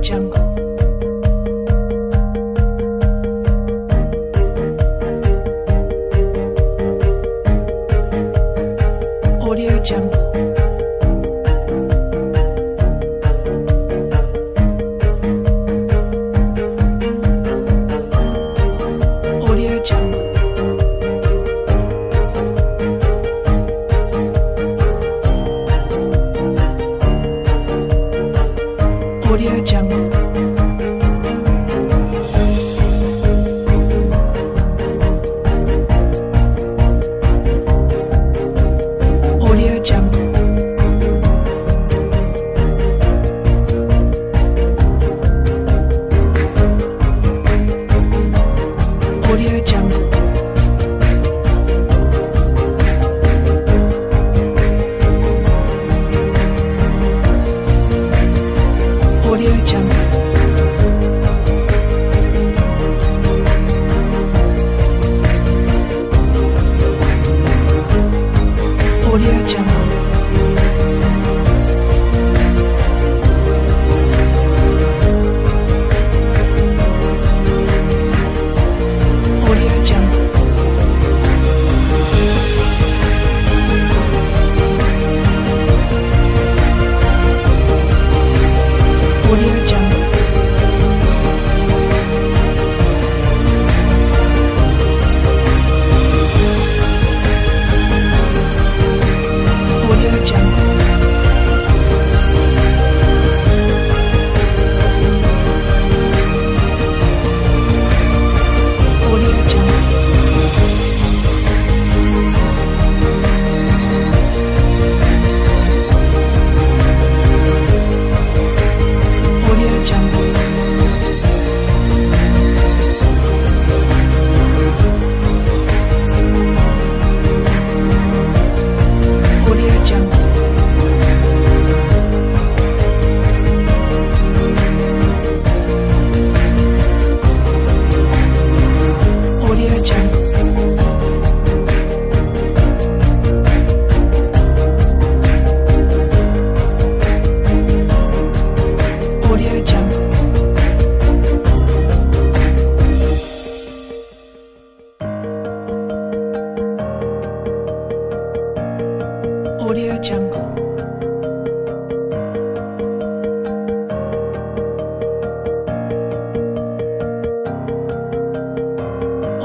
掌控。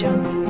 江湖。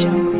jungle.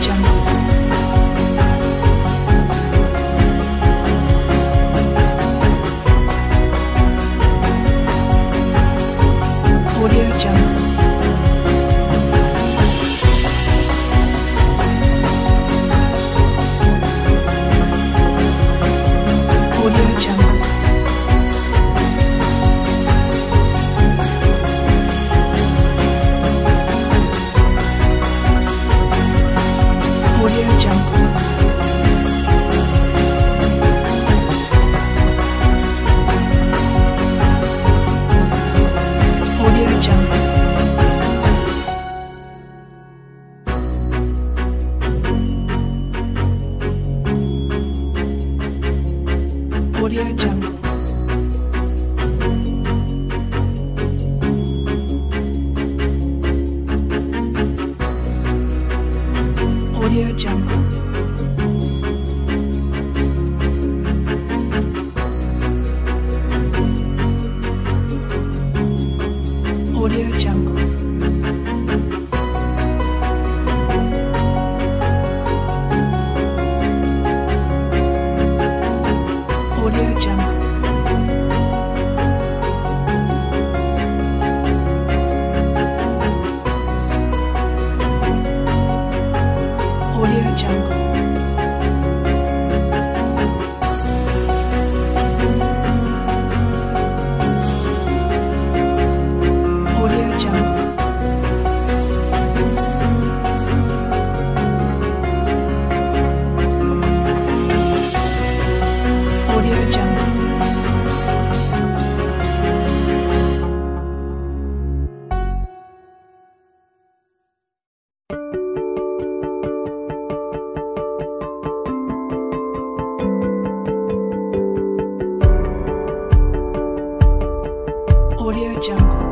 装 Audio Jungle. Audio Jungle.